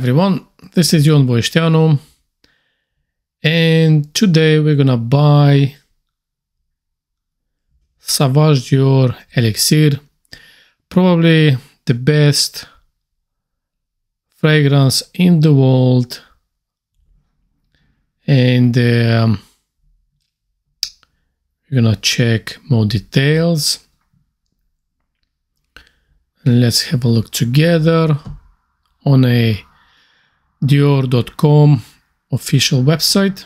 everyone, this is Ion Boișteanu and today we're gonna buy Sauvage Dior Elixir, probably the best fragrance in the world and um, we're gonna check more details. Let's have a look together on a Dior.com official website.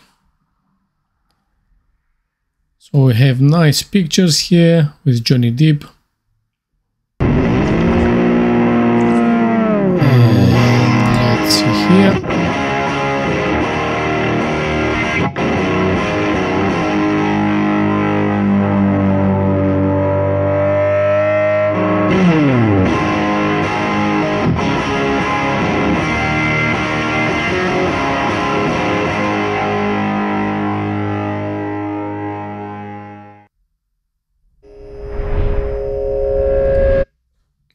So we have nice pictures here with Johnny Depp. Let's see here.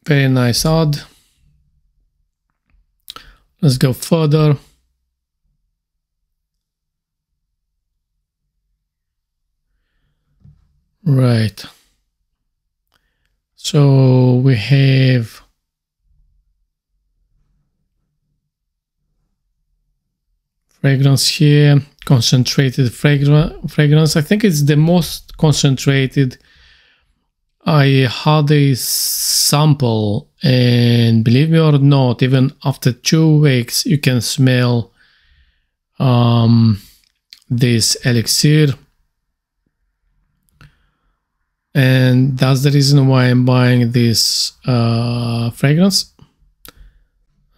Very nice odd. Let's go further. Right. So we have fragrance here, concentrated fragrance. I think it's the most concentrated I had a sample, and believe me or not, even after two weeks, you can smell um, this elixir. And that's the reason why I'm buying this uh, fragrance.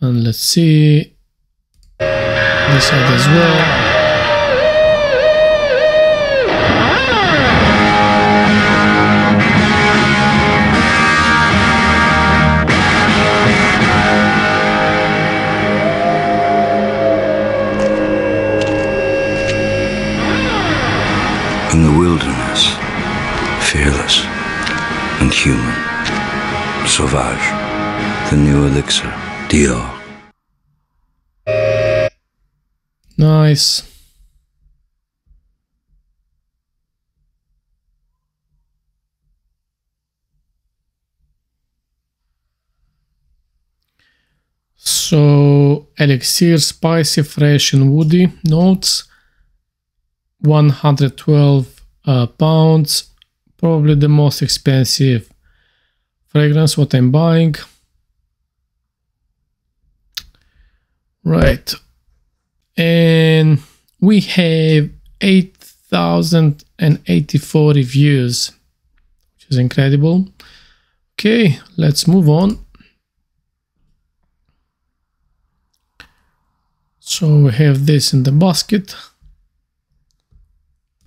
And let's see this side as well. Human. Sauvage, the new elixir, Dior. Nice. So, elixir, spicy, fresh, and woody notes 112 uh, pounds probably the most expensive fragrance what I'm buying. Right. And we have 8084 reviews which is incredible. Okay let's move on. So we have this in the basket.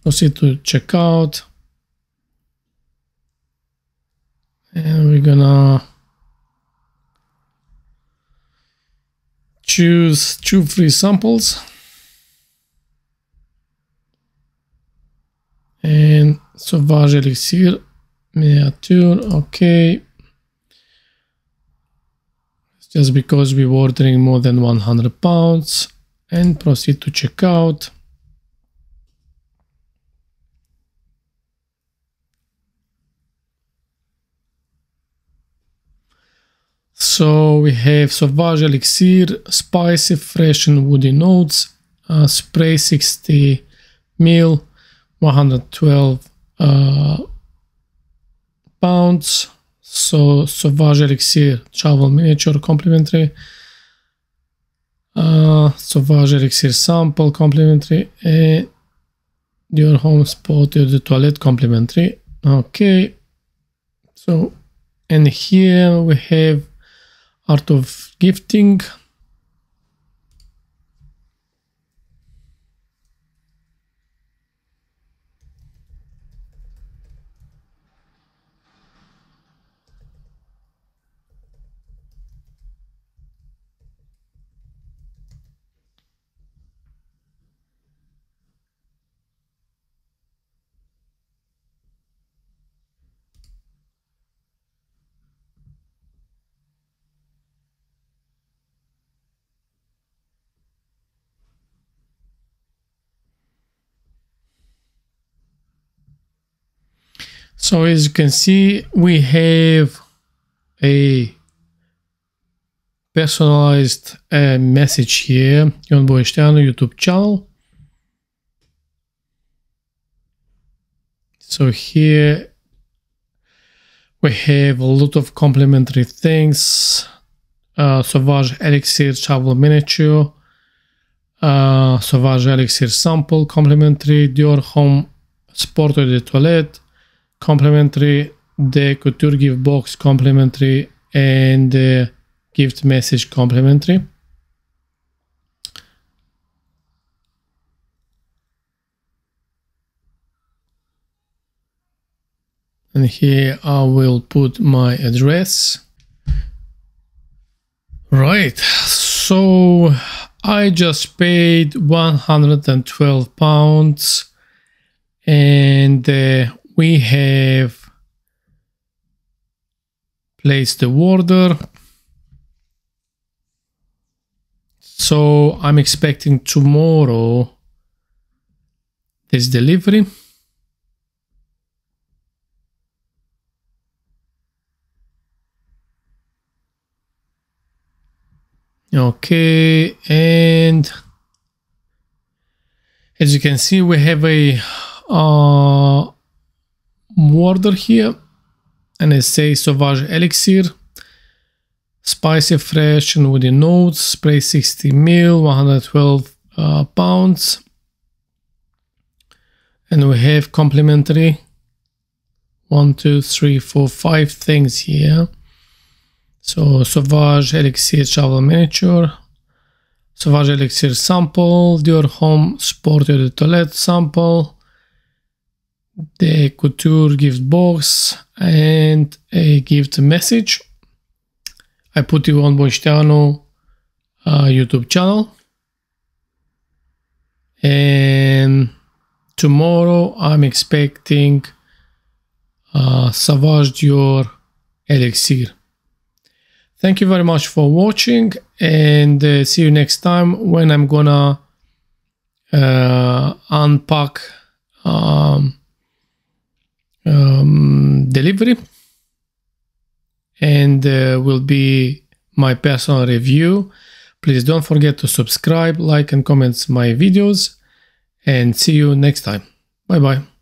Proceed to checkout and we're gonna choose two free samples. And Sauvage Elixir miniature okay. Just because we're ordering more than 100 pounds and proceed to checkout So we have Sauvage Elixir, spicy, fresh and woody notes, uh, spray 60 mil, 112 uh, pounds. So Sauvage Elixir travel miniature complimentary. Uh, Sauvage Elixir sample complimentary. And your Homme Sport, your toilet complimentary. Okay. So, and here we have art of gifting So as you can see, we have a personalized uh, message here on Boișteanu YouTube channel. So here we have a lot of complimentary things. Uh, Sauvage Elixir Travel Miniature, uh, Sauvage Elixir Sample, complimentary Dior Homme Sport de Toilette, complimentary the Couture Gift Box complimentary and the gift message complimentary. And here I will put my address. Right, so I just paid 112 pounds and uh, we have placed the order. So I'm expecting tomorrow this delivery. Okay, and as you can see, we have a uh, order here, and it says Sauvage Elixir, spicy fresh and woody notes, spray 60 mil, 112 uh, pounds, and we have complimentary one, two, three, four, five things here. So Sauvage Elixir Travel Miniature, Sauvage Elixir Sample, Dior Homme Sport de Toilette Sample, the Couture gift box, and a gift message. I put it on Boișteanu uh, YouTube channel. And tomorrow I'm expecting uh, Sauvage Dior Elixir. Thank you very much for watching and uh, see you next time when I'm gonna uh, unpack um, um, delivery and uh, will be my personal review. Please don't forget to subscribe, like and comment my videos and see you next time. Bye bye.